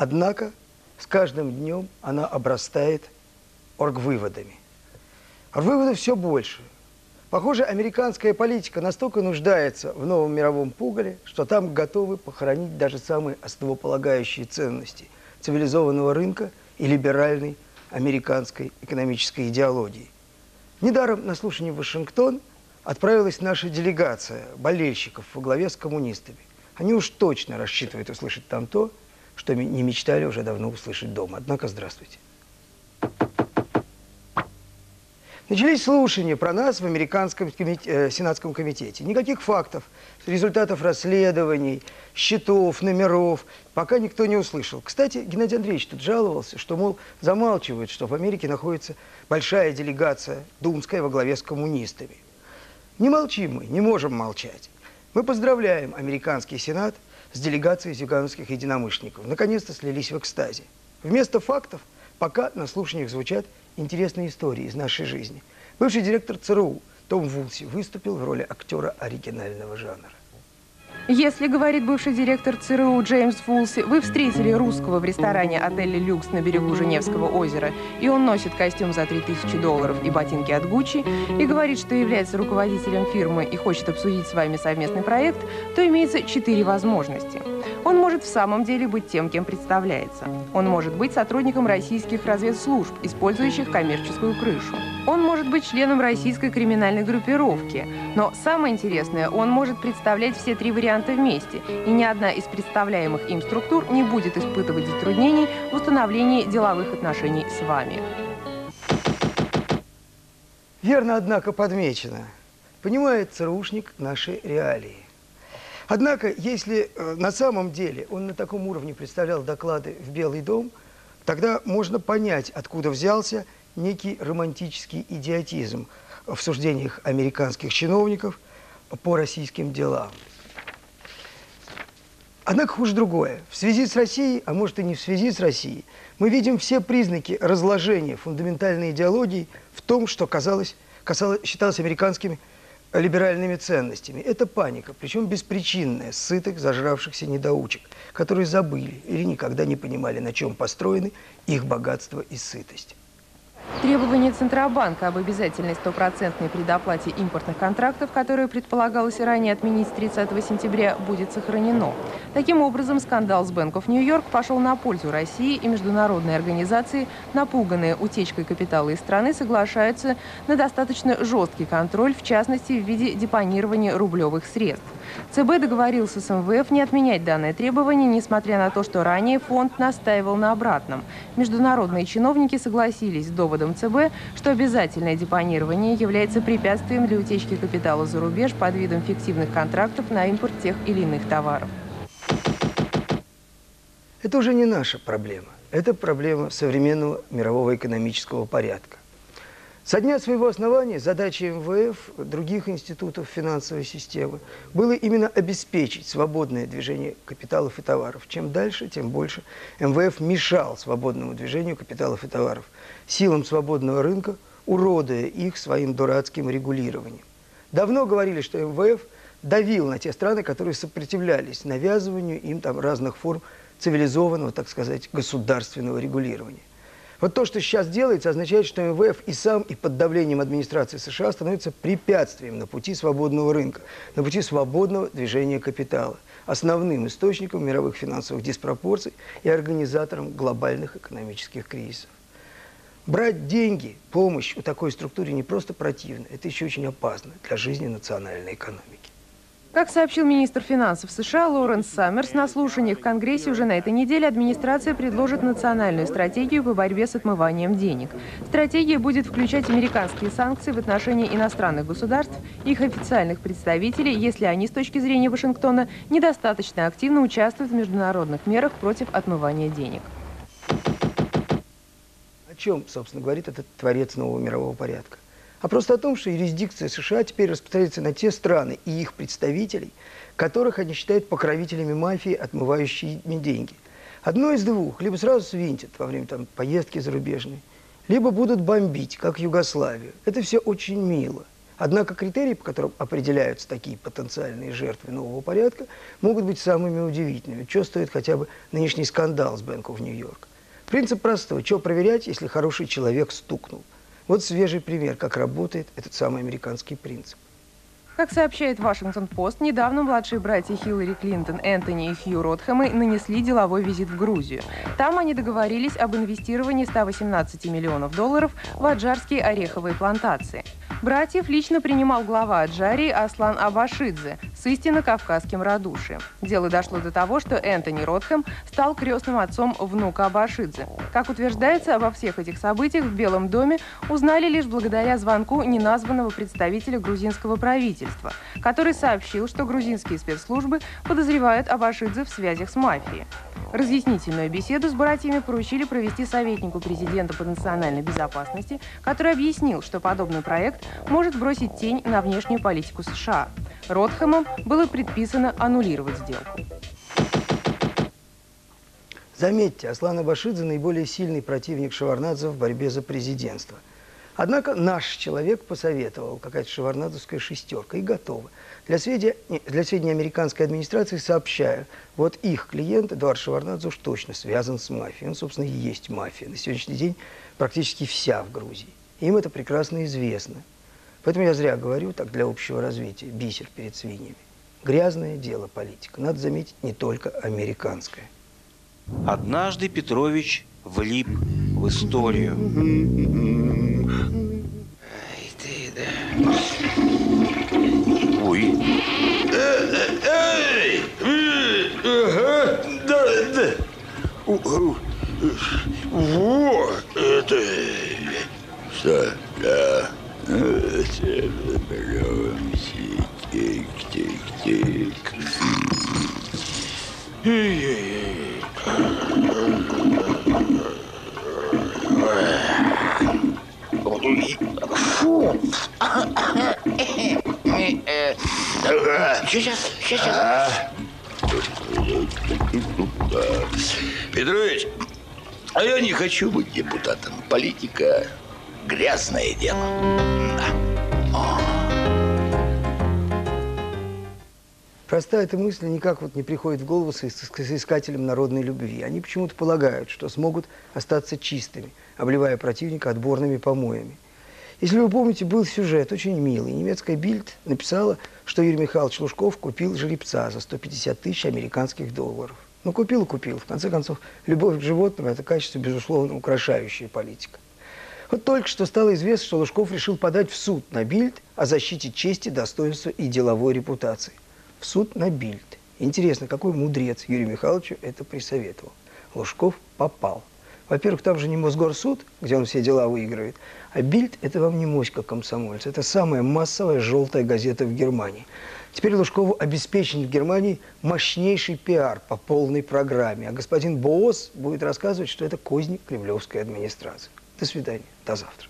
Однако с каждым днем она обрастает оргвыводами. Оргвыводов все больше. Похоже, американская политика настолько нуждается в новом мировом пугале, что там готовы похоронить даже самые основополагающие ценности цивилизованного рынка и либеральной американской экономической идеологии. Недаром на слушание в Вашингтон отправилась наша делегация болельщиков во главе с коммунистами. Они уж точно рассчитывают услышать там то, что не мечтали уже давно услышать дома. Однако, здравствуйте. Начались слушания про нас в американском комите, э, сенатском комитете. Никаких фактов, результатов расследований, счетов, номеров пока никто не услышал. Кстати, Геннадий Андреевич тут жаловался, что, мол, замалчивают, что в Америке находится большая делегация думская во главе с коммунистами. Не молчим мы, не можем молчать. Мы поздравляем американский сенат с делегацией зюгановских единомышленников. Наконец-то слились в экстазе. Вместо фактов пока на слушаниях звучат интересные истории из нашей жизни. Бывший директор ЦРУ Том Вулси выступил в роли актера оригинального жанра. Если, говорит бывший директор ЦРУ Джеймс Фулси, вы встретили русского в ресторане отеля «Люкс» на берегу Женевского озера, и он носит костюм за 3000 долларов и ботинки от Гуччи, и говорит, что является руководителем фирмы и хочет обсудить с вами совместный проект, то имеется четыре возможности. Он может в самом деле быть тем, кем представляется. Он может быть сотрудником российских разведслужб, использующих коммерческую крышу. Он может быть членом российской криминальной группировки. Но самое интересное, он может представлять все три варианта вместе, и ни одна из представляемых им структур не будет испытывать затруднений в установлении деловых отношений с вами. Верно, однако, подмечено. Понимает ЦРУшник наши реалии. Однако, если э, на самом деле он на таком уровне представлял доклады в Белый дом, тогда можно понять, откуда взялся некий романтический идиотизм в суждениях американских чиновников по российским делам. Однако хуже другое. В связи с Россией, а может и не в связи с Россией, мы видим все признаки разложения фундаментальной идеологии в том, что казалось, касалось, считалось американскими либеральными ценностями. Это паника, причем беспричинная, сытых, зажравшихся недоучек, которые забыли или никогда не понимали, на чем построены их богатство и сытость. Требование Центробанка об обязательной стопроцентной предоплате импортных контрактов, которое предполагалось ранее отменить с 30 сентября, будет сохранено. Таким образом, скандал с Bank York пошел на пользу России, и международные организации, напуганные утечкой капитала из страны, соглашаются на достаточно жесткий контроль, в частности, в виде депонирования рублевых средств. ЦБ договорился с МВФ не отменять данное требование, несмотря на то, что ранее фонд настаивал на обратном. Международные чиновники согласились с доводом ЦБ, что обязательное депонирование является препятствием для утечки капитала за рубеж под видом фиктивных контрактов на импорт тех или иных товаров. Это уже не наша проблема. Это проблема современного мирового экономического порядка. Со дня своего основания задачей МВФ, других институтов финансовой системы, было именно обеспечить свободное движение капиталов и товаров. Чем дальше, тем больше МВФ мешал свободному движению капиталов и товаров, силам свободного рынка, уродуя их своим дурацким регулированием. Давно говорили, что МВФ давил на те страны, которые сопротивлялись навязыванию им там разных форм цивилизованного, так сказать, государственного регулирования. Вот то, что сейчас делается, означает, что МВФ и сам, и под давлением администрации США становится препятствием на пути свободного рынка, на пути свободного движения капитала, основным источником мировых финансовых диспропорций и организатором глобальных экономических кризисов. Брать деньги, помощь у такой структуры не просто противно, это еще очень опасно для жизни национальной экономики. Как сообщил министр финансов США Лоренс Саммерс, на слушаниях в Конгрессе уже на этой неделе администрация предложит национальную стратегию по борьбе с отмыванием денег. Стратегия будет включать американские санкции в отношении иностранных государств, их официальных представителей, если они с точки зрения Вашингтона недостаточно активно участвуют в международных мерах против отмывания денег. О чем, собственно, говорит этот творец нового мирового порядка? А просто о том, что юрисдикция США теперь распространяется на те страны и их представителей, которых они считают покровителями мафии, отмывающими деньги. Одно из двух. Либо сразу свинтят во время там, поездки зарубежной, либо будут бомбить, как Югославию. Это все очень мило. Однако критерии, по которым определяются такие потенциальные жертвы нового порядка, могут быть самыми удивительными. Что стоит хотя бы нынешний скандал с Bank New York? Принцип простой. Что проверять, если хороший человек стукнул? Вот свежий пример, как работает этот самый американский принцип. Как сообщает Вашингтон-Пост, недавно младшие братья Хиллари Клинтон, Энтони и Хью Ротхэмы нанесли деловой визит в Грузию. Там они договорились об инвестировании 118 миллионов долларов в аджарские ореховые плантации. Братьев лично принимал глава Аджарии Аслан Абашидзе с истинно кавказским радушием. Дело дошло до того, что Энтони Ротхэм стал крестным отцом внука Абашидзе. Как утверждается, обо всех этих событиях в Белом доме узнали лишь благодаря звонку неназванного представителя грузинского правительства, который сообщил, что грузинские спецслужбы подозревают Абашидзе в связях с мафией. Разъяснительную беседу с братьями поручили провести советнику президента по национальной безопасности, который объяснил, что подобный проект может бросить тень на внешнюю политику США. Ротхэмом было предписано аннулировать сделку. Заметьте, Аслан Абашидзе наиболее сильный противник Шеварнадзе в борьбе за президентство. Однако наш человек посоветовал, какая-то шеварнадзовская шестерка, и готова. Для сведения, для сведения американской администрации сообщаю, вот их клиент, Эдуард Шеварнадзе, уж точно связан с мафией. Он, собственно, и есть мафия. На сегодняшний день практически вся в Грузии. Им это прекрасно известно. Поэтому я зря говорю, так для общего развития, бисер перед свиньями. Грязное дело политика. Надо заметить, не только американское. Однажды Петрович влип в историю. Ой. Эй! Ага, да, да. Во, это... Что? Да. Тик, тик, Сейчас, сейчас. Петрович, а я не хочу быть депутатом. Политика – грязное дело. Простая эта мысль никак вот не приходит в голову соискателям народной любви. Они почему-то полагают, что смогут остаться чистыми, обливая противника отборными помоями. Если вы помните, был сюжет очень милый. Немецкая Бильд написала, что Юрий Михайлович Лужков купил жеребца за 150 тысяч американских долларов. Ну, купил и купил. В конце концов, любовь к животным – это качество, безусловно, украшающая политика. Вот только что стало известно, что Лужков решил подать в суд на Бильд о защите чести, достоинства и деловой репутации в суд на Бильд. Интересно, какой мудрец Юрию Михайловичу это присоветовал. Лужков попал. Во-первых, там же не Мосгорсуд, где он все дела выигрывает, а Бильд – это вам не моська комсомольца. Это самая массовая желтая газета в Германии. Теперь Лужкову обеспечен в Германии мощнейший пиар по полной программе. А господин Боос будет рассказывать, что это козни кремлевской администрации. До свидания. До завтра.